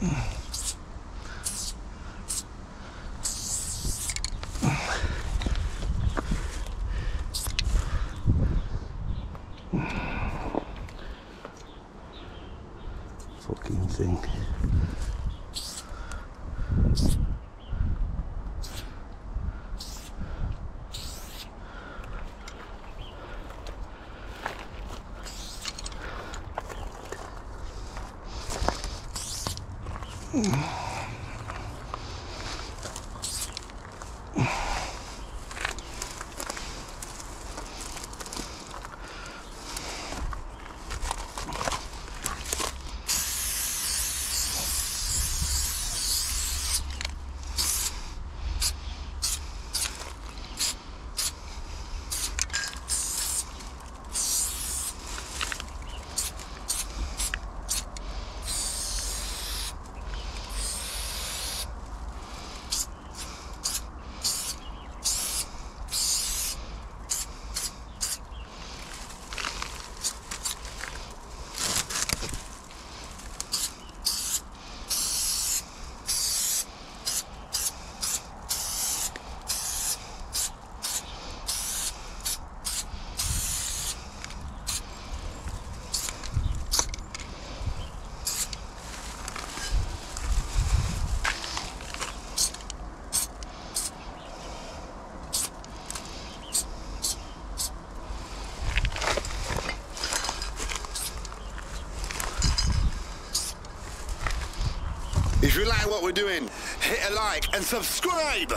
Mm. If like what we're doing, hit a like and subscribe.